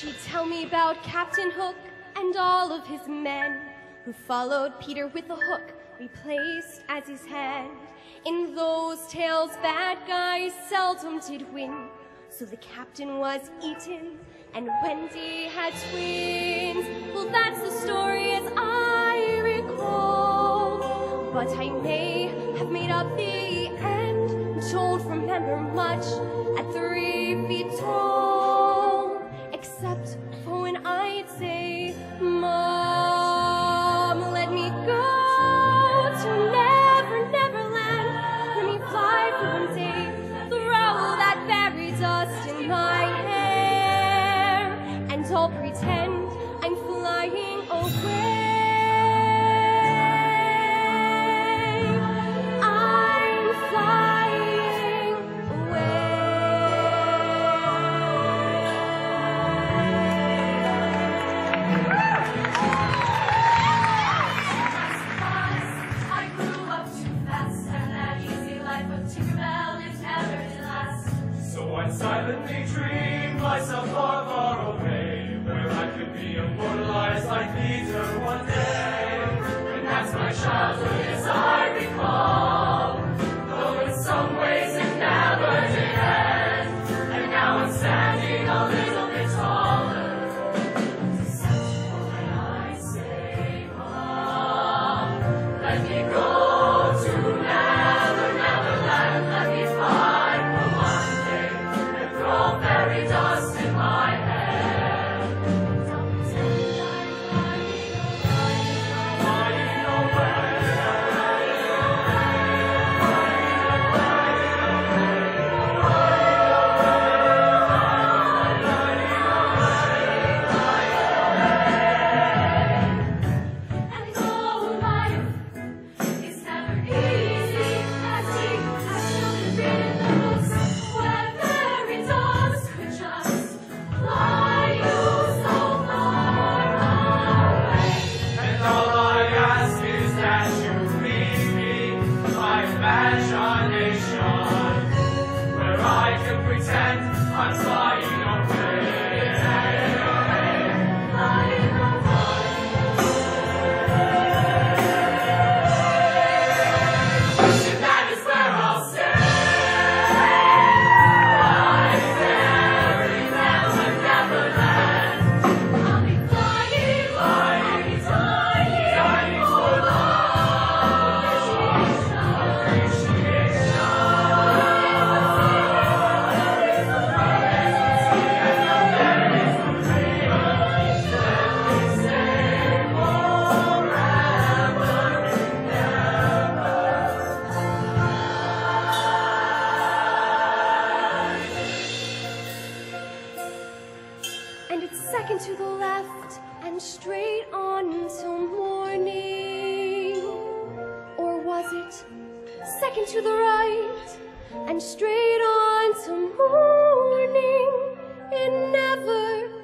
She'd tell me about Captain Hook and all of his men who followed Peter with a hook replaced as his hand. In those tales, bad guys seldom did win, so the captain was eaten and Wendy had twins. Well, that's the story as I recall, but I may have made up the end, don't remember much at three feet tall, I'd say, Silently dreamed myself far, far away, where I could be immortalized like Peter one day. And that's my childhood imagination, where I can pretend I'm flying And it's second to the left and straight on till morning. Or was it second to the right and straight on till morning? It never